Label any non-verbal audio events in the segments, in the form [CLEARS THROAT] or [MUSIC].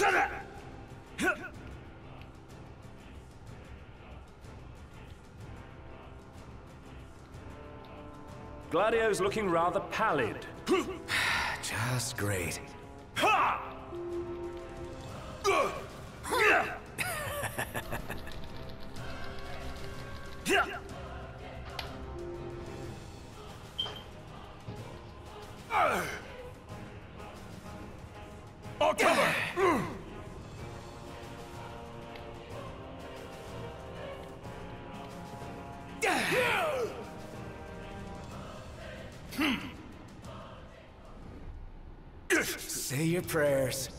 Shut up! Gladio's looking rather pallid. [SIGHS] Just great. I'll cover! [SIGHS] [SIGHS] Say your prayers.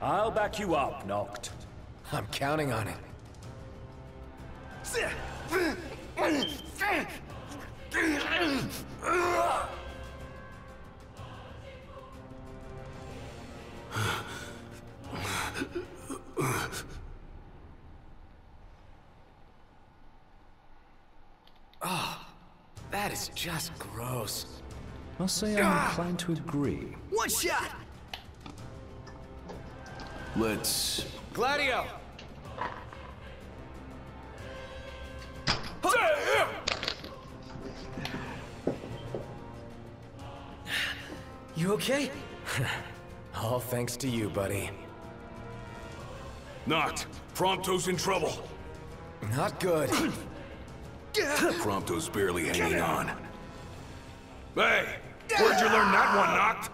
I'll back you up, Noct. I'm counting on it. That is just gross. Must say I'm ah! inclined to agree. One shot! Let's... Gladio! You okay? [LAUGHS] All thanks to you, buddy. Noct. Prompto's in trouble. Not good. [CLEARS THROAT] Prompto's barely hanging on. Hey! Where'd you learn that one, Noct?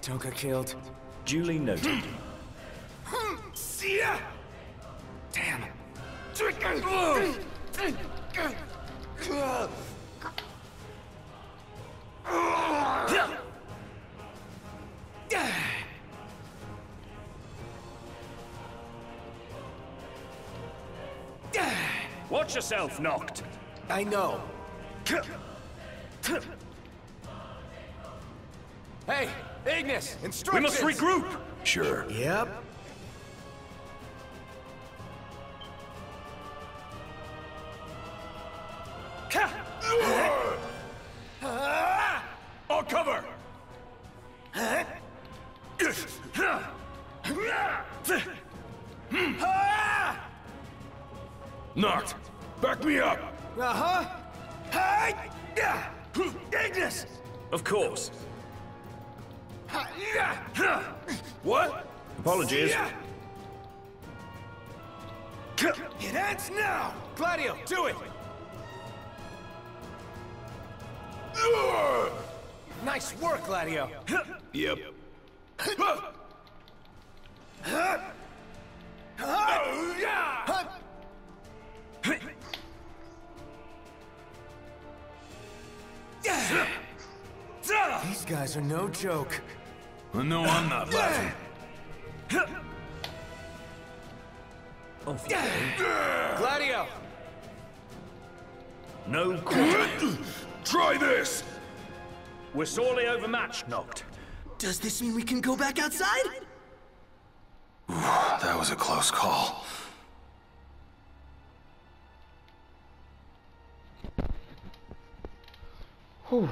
Tonka killed. Duly noted. See ya! Damn. Watch yourself, Noct. I know. Hey, Ignis, We instructions! must regroup! Sure. Yep. I'll cover! Noct! Back me up! Uh-huh. Hey! Yeah. Ignis! Of course. What? Apologies. It ends now! Gladio, do it! Nice work, Gladio. Yep. These guys are no joke. Uh, no, I'm not laughing. Off you go. Gladio! No quarter. Try this! We're sorely overmatched, Noct. Does this mean we can go back outside? [SIGHS] That was a close call. Whew.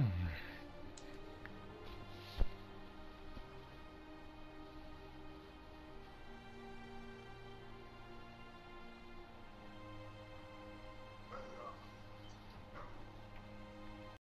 Hmm.